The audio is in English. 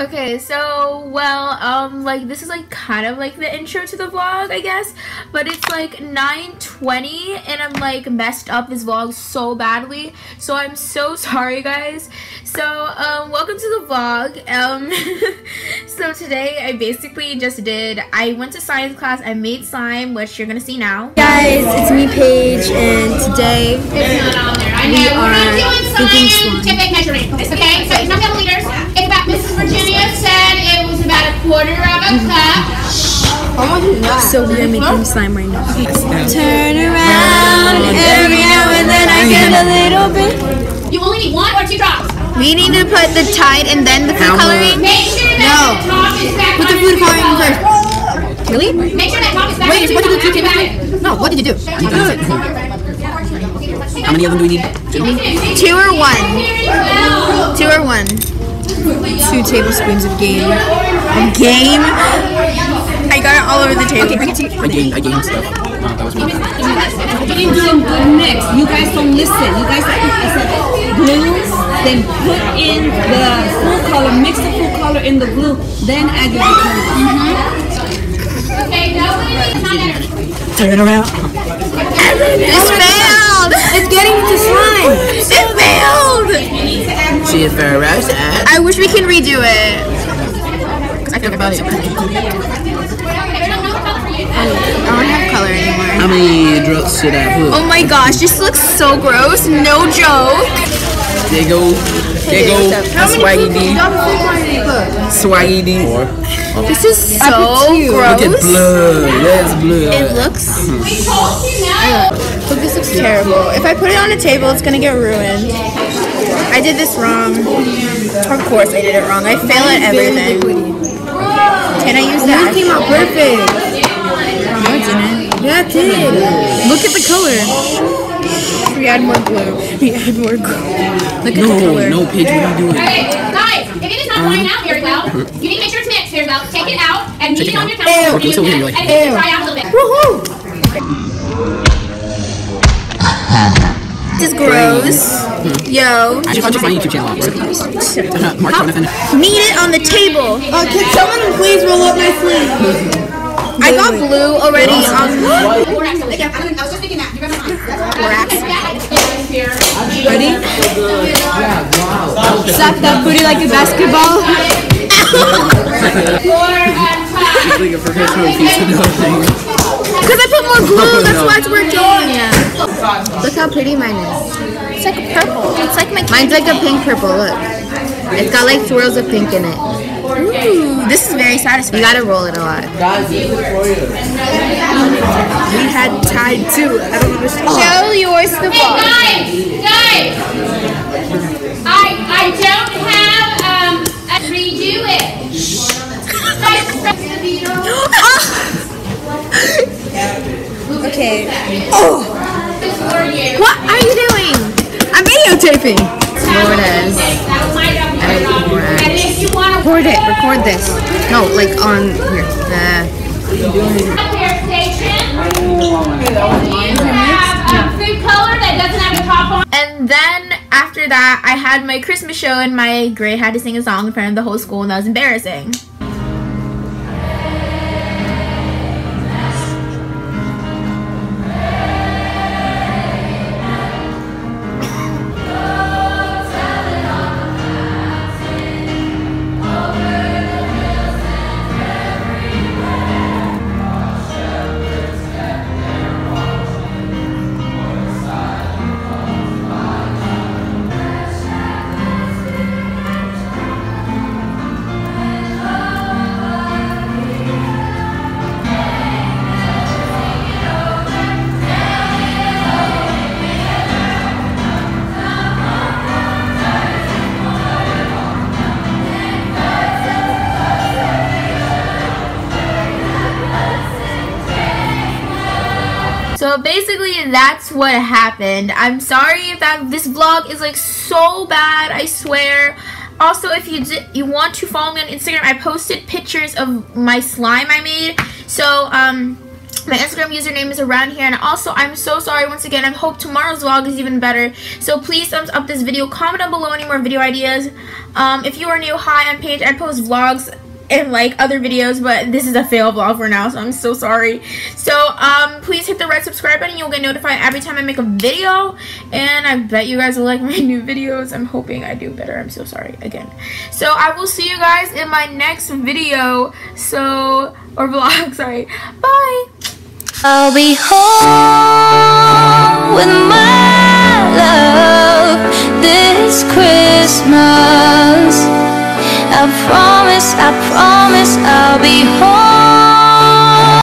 Okay, so well, um, like this is like kind of like the intro to the vlog, I guess, but it's like 9:20 and I'm like messed up this vlog so badly, so I'm so sorry, guys. So, um, welcome to the vlog. Um, so today I basically just did. I went to science class. I made slime, which you're gonna see now. Guys, it's me, Paige, and today we are thinking slime. scientific measurement. Okay, so it's not milliliters. It's about Mrs. Virginia said it was about a quarter of a cup. So we are making slime right now. Turn around every now and then I get a little bit. You only need one or two drops. We need to put the Tide and then the food coloring. Make sure that No. the top is back Put the food coloring color. first. Really? Make sure that top is back Wait, what did you do? No, what did you do? How many of them do we need? Two or one? Two or one? Two tablespoons of game. Game. I got it all over the table. I gained, I gained stuff. Oh, that was me. didn't do a good mix. You guys don't listen. You guys, I said glue, then put in the full color, mix the full color in the glue, then add your color. Okay, nobody needs not that. Turn around. It failed. It's getting to slime. It failed. See if uh, Rose. I wish we can redo it. I forgot about it. I don't have color anymore. How many drops should I put? Oh my gosh, this looks so gross. No joke. There go. There go. Swaggy D. Swaggy D. This is so gross. Look at gross. blood. That's It looks. We told you no. Look, this looks terrible. If I put it on a table, it's gonna get ruined. I did this wrong. Of course, I did it wrong. I fail at everything. Can I use that? came out perfect. No, it didn't. Yeah, it did. Look at the color. We add more glue. We add more glue. Look at the No, color. no, Paige, what are you doing? Okay, guys, if it is not drying out very well, you need to make sure it's mixed very well. Take it out and knead Take it it on out. your tongue. Okay, so here, like- and it can dry out a little bit. This is gross. Yo. I should watch my YouTube channel. Mark Jonathan. Knead it on the table. Uh, can someone please roll up my sleeve? I got blue already on. Ready? Slap that booty like a basketball. It's like a professional piece. Because I put more glue. That's why it's working. Look how pretty mine is. It's like a purple. It's like my. Mine's like a pink purple. Look. It's got like swirls of pink in it. Ooh, this is very satisfying. You gotta roll it a lot. We had Tide too. I don't understand. Show yours to the Hey guys, guys, I I don't have um a redo it. Okay. For you. What are you doing? I'm videotaping. Lourdes. That was my job. And if you want to Record it. Record this. No, like on here. Uh, and then after that, I had my Christmas show, and my grade had to sing a song in front of the whole school, and that was embarrassing. So basically, that's what happened. I'm sorry if that this vlog is like so bad. I swear. Also, if you you want to follow me on Instagram, I posted pictures of my slime I made. So um, My Instagram username is around here. And also, I'm so sorry once again. I hope tomorrow's vlog is even better. So please thumbs up this video. Comment down below any more video ideas. Um, if you are new, hi, I'm Paige. I post vlogs and like other videos but this is a fail vlog for now so i'm so sorry. So um please hit the red subscribe button. You'll get notified every time i make a video and i bet you guys will like my new videos. I'm hoping i do better. I'm so sorry again. So i will see you guys in my next video so or vlog sorry. Bye! I'll be home with my love this Christmas. I I promise I'll be home.